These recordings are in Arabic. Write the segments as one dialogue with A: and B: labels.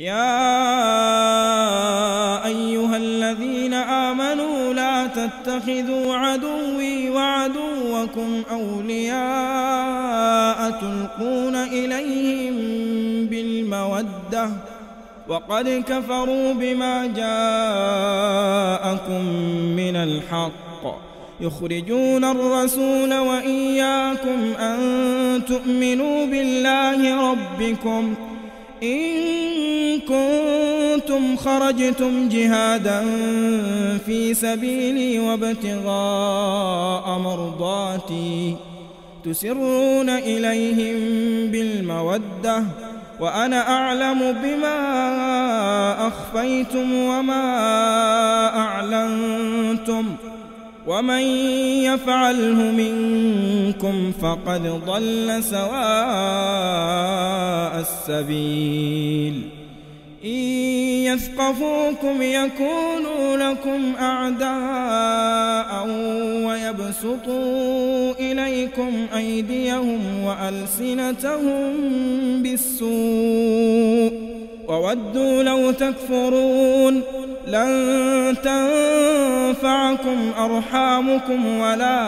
A: يا أيها الذين آمنوا لا تتخذوا عدوي وعدوكم أولياء تلقون إليهم بالمودة وقد كفروا بما جاءكم من الحق يخرجون الرسول وإياكم أن تؤمنوا بالله ربكم إن كنتم خرجتم جهادا في سبيلي وابتغاء مرضاتي تسرون إليهم بالمودة وأنا أعلم بما أخفيتم وما أعلنتم ومن يفعله منكم فقد ضل سواء السبيل إن يثقفوكم يكونوا لكم أعداء ويبسطوا إليكم أيديهم وألسنتهم بالسوء وودوا لو تكفرون لن تنفروا تنفعكم أرحامكم ولا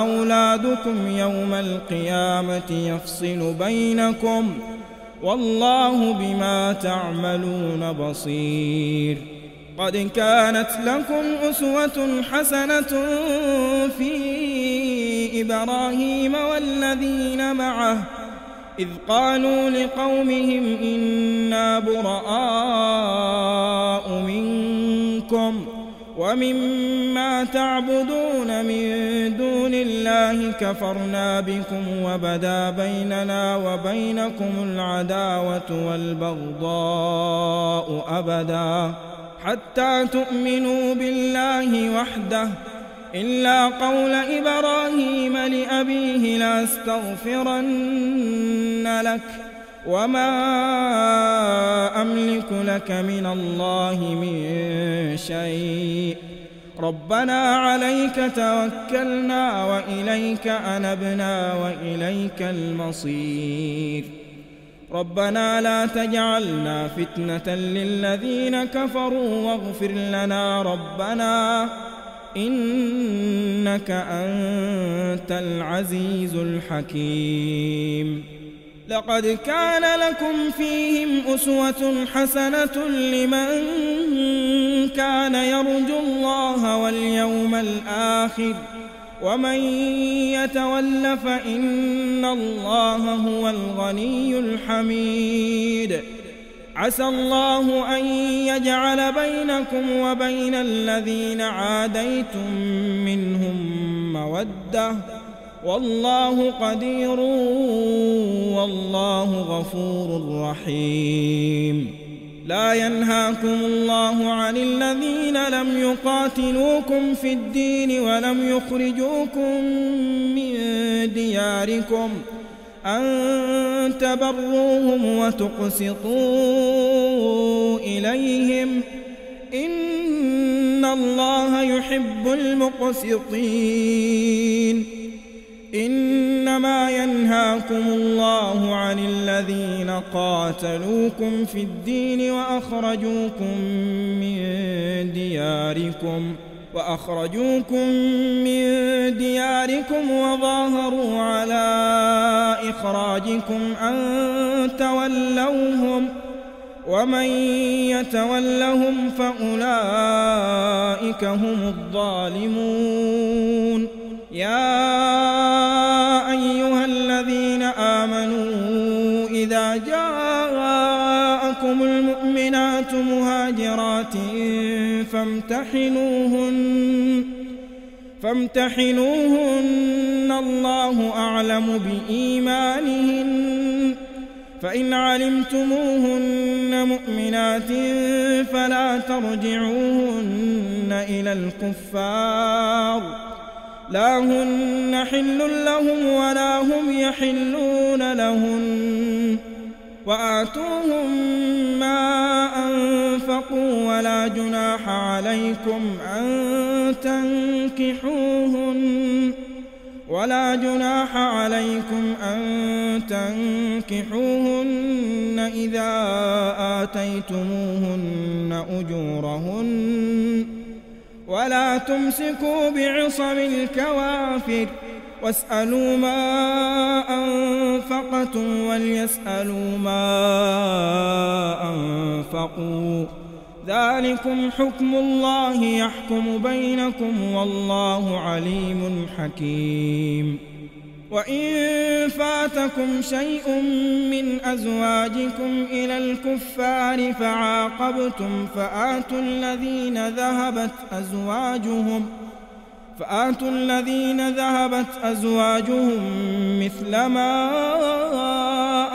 A: أولادكم يوم القيامة يفصل بينكم والله بما تعملون بصير قد كانت لكم أسوة حسنة في إبراهيم والذين معه إذ قالوا لقومهم إنا براء ومما تعبدون من دون الله كفرنا بكم وبدا بيننا وبينكم العداوة والبغضاء أبدا حتى تؤمنوا بالله وحده إلا قول إبراهيم لأبيه لأستغفرن لك وما أملك لك من الله من شيء ربنا عليك توكلنا وإليك أنبنا وإليك المصير ربنا لا تجعلنا فتنة للذين كفروا واغفر لنا ربنا إنك أنت العزيز الحكيم لقد كان لكم فيهم أسوة حسنة لمن كان يرجو الله واليوم الآخر ومن يتول فإن الله هو الغني الحميد عسى الله أن يجعل بينكم وبين الذين عاديتم منهم مودة والله قدير والله غفور رحيم لا ينهاكم الله عن الذين لم يقاتلوكم في الدين ولم يخرجوكم من دياركم أن تبروهم وتقسطوا إليهم إن الله يحب المقسطين إنما ينهاكم الله عن الذين قاتلوكم في الدين وأخرجوكم من دياركم وأخرجوكم من دياركم وظاهروا على إخراجكم أن تولوهم ومن يتولهم فأولئك هم الظالمون يا أيها الذين آمنوا إذا جاءكم المؤمنات مهاجرات فامتحنوهن فامتحنوهن الله أعلم بإيمانهن فإن علمتموهن مؤمنات فلا ترجعوهن إلى الكفار لا هن حل لهم ولا هم يحلون لهن وآتوهم ما أنفقوا ولا جناح عليكم أن تنكحوهن ولا جناح عليكم أن تنكحوهن إذا آتيتموهن أجورهن ولا تمسكوا بعصم الكوافر واسألوا ما أنفقتم وليسألوا ما أنفقوا ذلكم حكم الله يحكم بينكم والله عليم حكيم وإن فاتكم شيء من أزواجكم إلى الكفار فعاقبتم فآتوا الذين ذهبت أزواجهم فآتوا الذين ذهبت أزواجهم مثل ما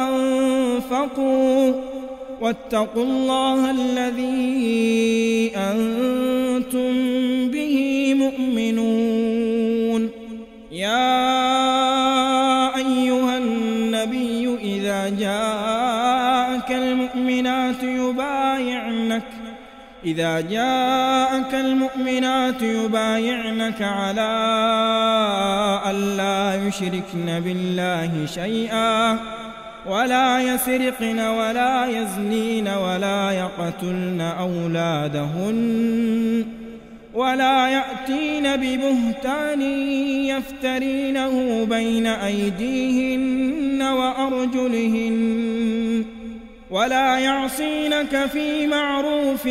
A: أنفقوا واتقوا الله الذي أنتم المؤمنات يبايعنك إذا جاءك المؤمنات يبايعنك على ألا يشركن بالله شيئا ولا يسرقن ولا يزنين ولا يقتلن أولادهن ولا يأتين ببهتان يفترينه بين أيديهن وأرجلهن ولا يعصينك في معروف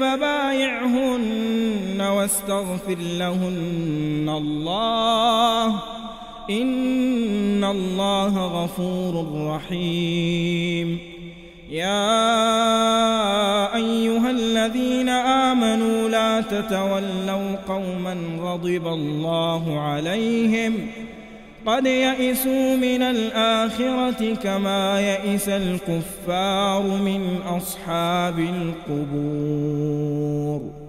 A: فبايعهن واستغفر لهن الله إن الله غفور رحيم يا أيها الذين آمنوا لا تتولوا قوما غضب الله عليهم ۖ قد يئسوا من الآخرة كما يئس الكفار من أصحاب القبور